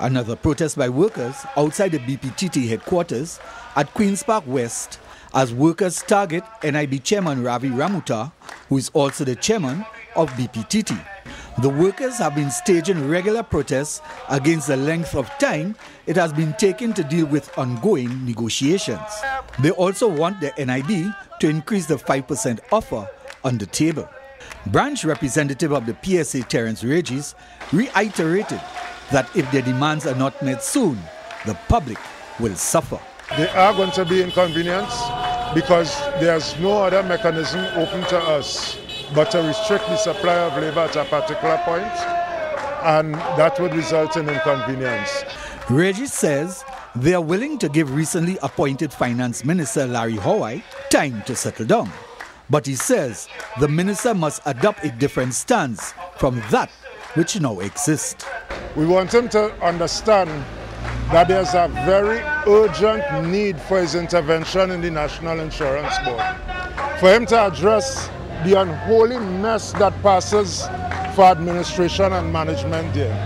Another protest by workers outside the BPTT headquarters at Queen's Park West as workers target NIB chairman Ravi Ramuta, who is also the chairman of BPTT. The workers have been staging regular protests against the length of time it has been taken to deal with ongoing negotiations. They also want the NIB to increase the 5% offer on the table. Branch representative of the PSA, Terence Regis, reiterated that if their demands are not met soon, the public will suffer. There are going to be inconvenience because there's no other mechanism open to us but to restrict the supply of labor at a particular point, and that would result in inconvenience. Regis says they are willing to give recently appointed Finance Minister Larry Howai time to settle down. But he says the minister must adopt a different stance from that which now exists. We want him to understand that there's a very urgent need for his intervention in the National Insurance Board. For him to address the unholy mess that passes for administration and management there.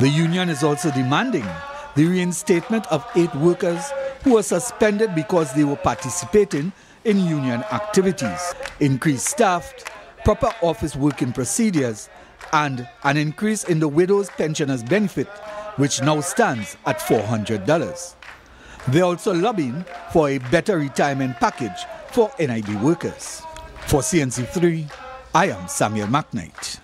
The union is also demanding the reinstatement of eight workers who were suspended because they were participating in union activities, increased staff, proper office working procedures, and an increase in the widow's pensioners benefit, which now stands at $400. They're also lobbying for a better retirement package for NIB workers. For CNC3, I am Samuel McKnight.